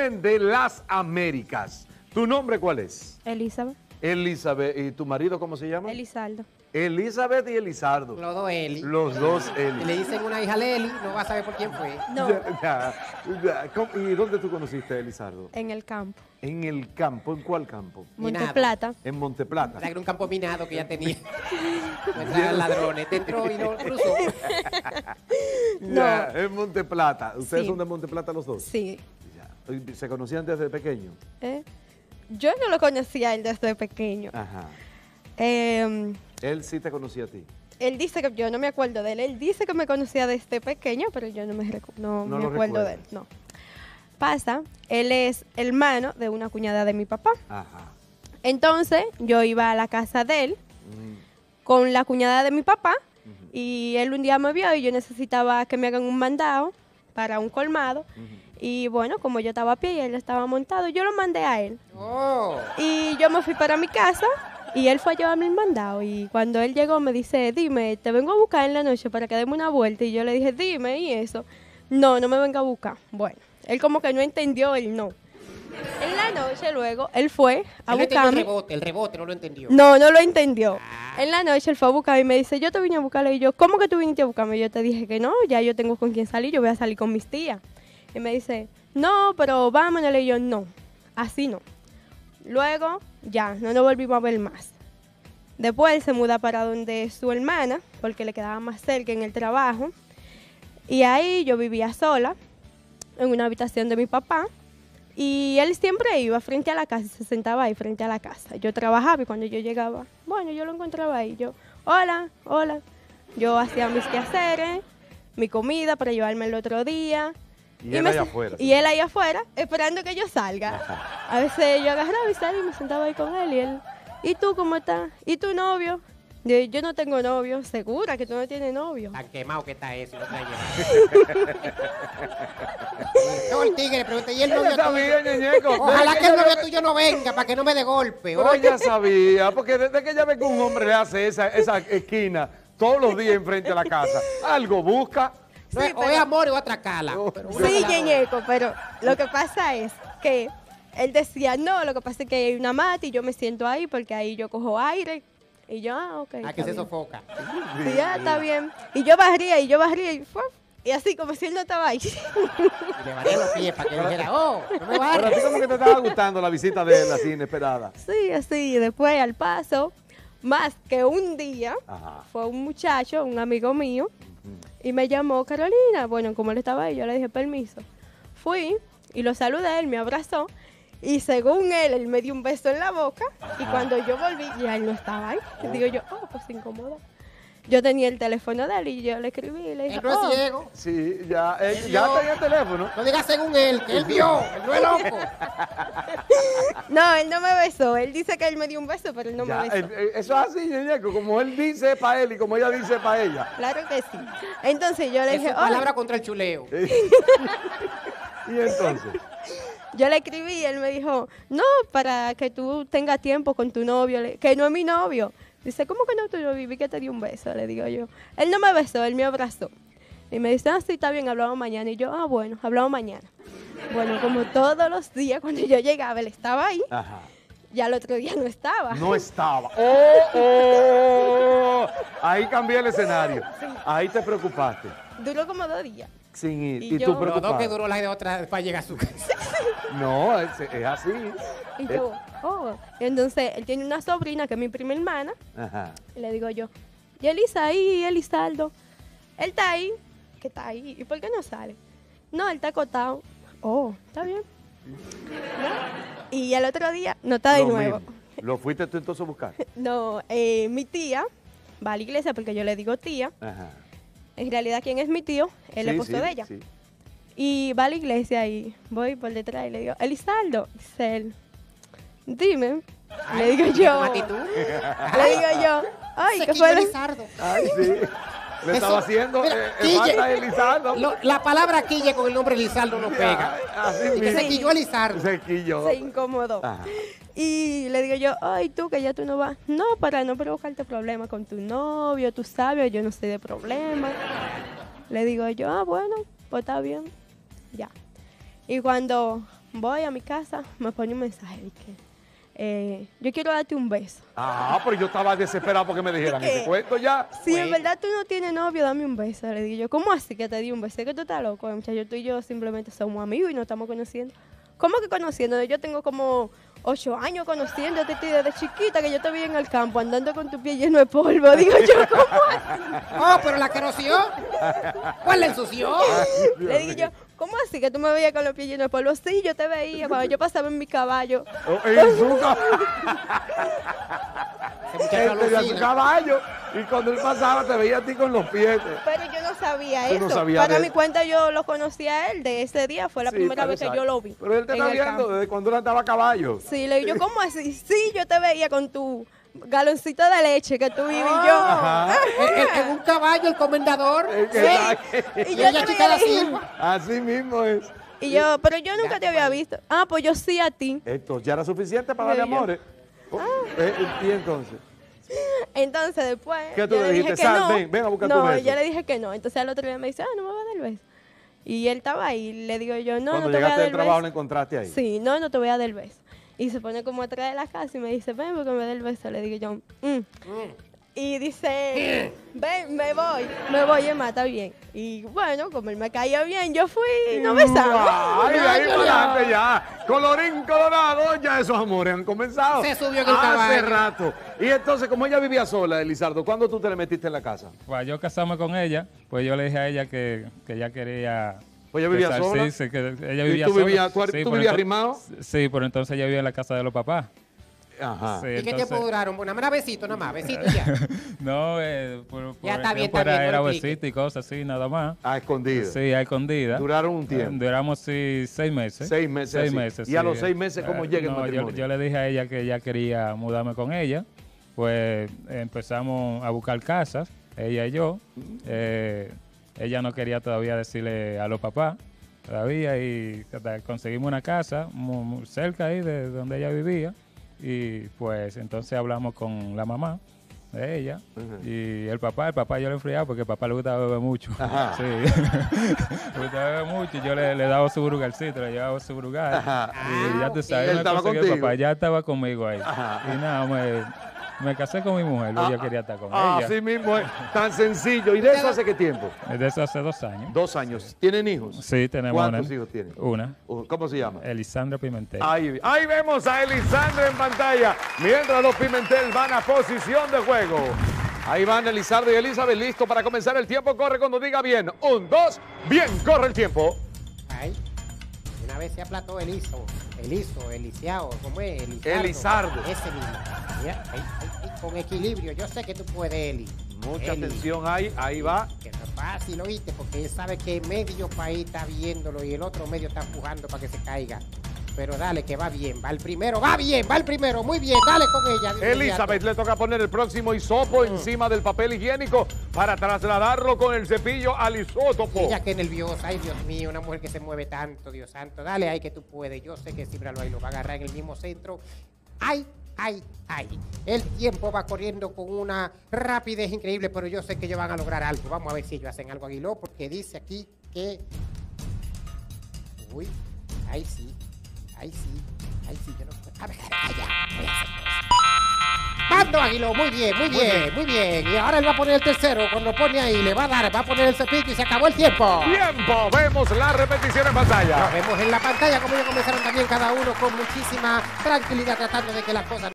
vienen de las Américas. ¿Tu nombre cuál es? Elizabeth. Elizabeth. ¿Y tu marido cómo se llama? Elizaldo. Elizabeth y Elizardo. Los dos Eli. Los dos Eli. le dicen una hija Leli, no va a saber por quién fue. No, Ya, ya, ya. ¿Cómo- ¿Y dónde tú conociste a Elizardo? en el campo. En el campo. ¿En cuál campo? Monte Minado. Plata. En Monteplata. Era un campo minado que ya tenía. No entraban ladrones. Te entró y no cruzó. Ya, en Monteplata. ¿Ustedes Sí. son de Monteplata los dos? Sí. ¿Se conocían desde pequeño? ¿Eh? Yo no lo conocía a él desde pequeño. Ajá. Eh, Él sí te conocía a ti. él dice que yo no me acuerdo de él. Él dice que me conocía desde pequeño, pero yo no me, no No me acuerdo de él. No. Pasa, él es hermano de una cuñada de mi papá. Ajá. Entonces, yo iba a la casa de él Mm, con la cuñada de mi papá y él un día me vio y yo necesitaba que me hagan un mandado para un colmado. Y bueno, como yo estaba a pie y él estaba montado, yo lo mandé a él. Oh. Y yo me fui para mi casa y él fue a llevarme el mandado. Y cuando él llegó me dice, dime, te vengo a buscar en la noche para que demos una vuelta. Y yo le dije, dime, ¿y eso? No, no me venga a buscar. Bueno, él como que no entendió el no. En la noche luego, él fue a Él no entendió el buscarme. rebote, el rebote no lo entendió. No, no lo entendió. En la noche él fue a buscarme y me dice, yo te vine a buscarle. Y yo, ¿cómo que tú viniste a buscarme? Y yo te dije que no, ya yo tengo con quién salir, yo voy a salir con mis tías. Y me dice, no, pero vámonos. Y yo, no, así no. Luego, ya, no nos volvimos a ver más. Después se muda para donde su hermana, porque le quedaba más cerca en el trabajo. Y ahí yo vivía sola, en una habitación de mi papá. Y él siempre iba frente a la casa, se sentaba ahí frente a la casa. Yo trabajaba y cuando yo llegaba, bueno, yo lo encontraba ahí. Yo, hola, hola. Yo hacía mis quehaceres, mi comida para llevarme el otro día. Y él me se- afuera. Y él ahí afuera, esperando que yo salga. A veces yo agarraba y salía y me sentaba ahí con él y él, ¿y tú cómo estás? ¿Y tu novio? Yo, yo no tengo novio, segura que tú no tienes novio. Tan quemado que está eso. Lo. No, el tigre pregunta, ¿y el novio tuyo? sabía, ñeñeco. Ojalá que el novio tuyo no venga para que no me dé golpe. Pero oye. ella sabía, porque desde que ella ve que un hombre le hace esa, esa esquina todos los días enfrente a la casa, algo busca. No es- o es amor o otra cala. pero una Sí. Ñeñeco, pero lo que pasa es que él decía, no, lo que pasa es que hay una mata y yo me siento ahí porque ahí yo cojo aire. Y yo, ah, ok. Ah, que se bien. sofoca. Sí, ya está bien. Y yo barría y yo barría y, ¡fuf! y así como si él no estaba ahí. Le barré los pies para que dijera, oh, no me Pero a ti como que te estaba gustando la visita de él así inesperada. sí, así. Después al paso, más que un día, Ajá. fue un muchacho, un amigo mío, y me llamó Carolina. Bueno, como él estaba ahí, yo le dije permiso. Fui y lo saludé, él me abrazó. Y según él, él me dio un beso en la boca. Y cuando yo volví, ya él no estaba ahí. Digo yo, oh, pues se incomoda. Yo tenía el teléfono de él y yo le escribí y le dije, Él no es oh, ciego. Sí, ya, él, Él ya vio- tenía el teléfono. No digas según él, que él vio. Él no es loco. No, él no me besó. Él dice que él me dio un beso, pero él no Ya, me besó. él- él- eso es así, ñeñeco, como él dice para él y como ella dice para ella. Claro que sí. Entonces yo le Es dije, su "Hola". palabra contra el chuleo. Y entonces, yo le escribí y él me dijo, no, para que tú tengas tiempo con tu novio, Le- que no es mi novio. Dice, ¿cómo que no tu novio? Vi que te dio un beso, le digo yo. Él no me besó, él me abrazó. Y me dice, ah, sí, está bien, hablamos mañana. Y yo, ah, bueno, hablamos mañana. Bueno, como todos los días cuando yo llegaba, él estaba ahí, ajá, ya el otro día no estaba. no estaba. ¡Oh, oh! Ahí cambié el escenario. Ahí te preocupaste. Duró como dos días. Sin ir. Y Y, yo- tú Los Los dos que duró la de otra para llegar a su casa. No, es, es así. Y yo, oh. Entonces él tiene una sobrina que es mi prima hermana. Ajá. Y le digo yo, y Elisa ahí, Elizaldo. Él está ahí. ¿Qué está ahí? ¿Y por qué no sale? No, él está acotado. Oh, está bien. ¿No? Y el otro día no está de Lo nuevo. mismo. ¿Lo fuiste tú entonces a buscar? No, eh, mi tía va a la iglesia porque yo le digo tía. Ajá. En realidad, ¿quién es mi tío? El Sí, esposo sí, de ella. sí. Y va a la iglesia y voy por detrás y le digo, Elizaldo. Dice él, dime. le digo yo. Con actitud. Le digo yo, ay, Se ¿qué fue? lo- Lizardo. Ay, sí. Le estaba haciendo mira, eh, eh, lo- la palabra quille con el nombre Lizardo no pega. Así Y que se quilló Lizardo. Se quilló. Se incomodó. Ajá. Y le digo yo, ay, tú que ya tú no vas. No, para no provocarte problemas con tu novio, tú sabes, yo no sé de problemas. Le digo yo, ah, bueno, pues está bien. Ya. Y cuando voy a mi casa, me pone un mensaje de que eh, yo quiero darte un beso. Ah, pero yo estaba desesperado porque me dijeran ¿Qué? ese cuento ya. Si en verdad tú no tienes novio, dame un beso. Le digo yo, ¿cómo así que te di un beso? Es que tú estás loco, muchacho. Tú y yo simplemente somos amigos y nos estamos conociendo. ¿Cómo que conociendo? Yo tengo como ocho años conociéndote desde chiquita que yo te vi en el campo andando con tu pie lleno de polvo. Digo yo, ¿cómo así? Oh, pero la que roció. ¿Cuál la ensució? Le digo yo, ¿cómo así que tú me veías con los pies llenos de polvo? Sí, yo te veía cuando yo pasaba en mi caballo. Oh, en su ca- Ese muchacho él tenía su caballo y cuando él pasaba te veía a ti con los pies. Pero yo no sabía Tú eso. no sabías Para mi cuenta yo lo conocí a él de ese día. Fue la Sí, primera vez que yo lo vi. Pero él te en está viendo campo. desde cuando él andaba a caballo. Sí, le digo yo, ¿cómo así? Sí, yo te veía con tu galoncito de leche que tú vives y yo. Ajá. En- en- En un caballo, el comendador. Está- Y yo Ella chica. Así mismo es. Y yo, pero yo nunca te había visto. Ah, pues yo sí a ti. Esto ya era suficiente para darle Sí, yo- amores. Oh, eh, y entonces. Entonces después. ¿Qué tú yo le dijiste? dije que Sal, no. ven, ven a buscar tu no, beso. yo le dije que no. Entonces al otro día me dice, ah, no me va a dar el beso. Y él estaba ahí. Le digo yo, no, Cuando no te voy a llegaste dar del el trabajo beso. lo encontraste ahí. Sí, no, no te voy a dar el beso. Y se pone como atrás de la casa y me dice, ven porque me dé el beso. Le digo yo, "Mm". Y dice, ven, me voy, me voy, Emma, está bien. Y bueno, como él me caía bien, yo fui y nos besamos. Ay, de ahí para ya. adelante ya. Colorín colorado, ya esos amores han comenzado. Se subió en el Hace rato. Y entonces, como ella vivía sola, Elizardo, ¿cuándo tú te le metiste en la casa? Pues yo casarme con ella, pues yo le dije a ella que, que ella quería... Pues ella vivía sola. Sí, sí, que ella ¿Y vivía tú sola. vivías- tú- vivías ento- arrimado? Sí, pero entonces ella vivía en la casa de los papás. Ajá. Sí, ¿Y qué tiempo duraron? Bueno, nada más besito, nada más, besito y ya. No, eh, por, por Ya el está bien, tiempo está era, bien, besito y cosas así, nada más. A escondidas. Sí, a escondida. Duraron un tiempo. Eh, Duramos sí, seis meses. Seis meses Seis así. meses. ¿Y a sí. los seis meses cómo Eh, llega el no, yo- matrimonio? Yo, le dije a ella que ella quería mudarme con ella. Pues empezamos a buscar casas, ella y yo. Eh, ella no quería todavía decirle a los papás todavía y conseguimos una casa cerca ahí de donde ella vivía. Y pues entonces hablamos con la mamá de ella y el papá, el papá yo le enfriaba porque el papá le gustaba beber mucho. Ajá. Sí. le gustaba beber mucho y yo le, le daba su brugalcito, le llevaba su brugal. Ajá. Y ya tú sabes, Él me estaba el papá ya estaba conmigo ahí. Ajá. Y nada, me, me casé con mi mujer, yo quería estar con Ah, ella. Así mismo es. Tan sencillo. ¿Y de eso hace qué tiempo? De eso hace dos años. Dos años. ¿Tienen hijos? Sí, tenemos ¿Cuántos una. hijos tienen? Una, Uh, ¿Cómo se llama? Elisandra Pimentel. Ahí, ahí vemos a Elisandro en pantalla, mientras los Pimentel van a posición de juego. Ahí van Elizardo y Elizabeth, listo para comenzar el tiempo. Corre cuando diga bien. Un, dos, bien, corre el tiempo. Una vez se aplató Eliso, Eliso, Elisiao, ¿cómo es? Elizardo. Elizardo. Ese mismo. Mira, con equilibrio, yo sé que tú puedes, Eli. Mucha Eli. atención ahí, ahí va. Que no es fácil, oíste, porque él sabe que medio país está viéndolo y el otro medio está empujando para que se caiga. Pero dale, que va bien, va el primero, va bien, va el primero, muy bien, dale con ella. Elizabeth le toca poner el próximo hisopo encima del papel higiénico para trasladarlo con el cepillo al isótopo. Ella que nerviosa, ay Dios mío, una mujer que se mueve tanto, Dios santo. Dale ahí que tú puedes. Yo sé que Cibralo ahí lo va a agarrar en el mismo centro. Ay, ay, ay. El tiempo va corriendo con una rapidez increíble, pero yo sé que ellos van a lograr algo. Vamos a ver si ellos hacen algo, Aguiló, porque dice aquí que. Uy, ahí sí, ahí sí, ahí sí, yo no A ver, allá, voy a hacer esto. Mando Aguiló, muy bien, muy bien, muy bien. Y ahora él va a poner el tercero. Cuando pone ahí, le va a dar, va a poner el cepillo y se acabó el tiempo. Tiempo, vemos la repetición en Nos pantalla. vemos en la pantalla como ellos comenzaron también cada uno con muchísima tranquilidad tratando de que las cosas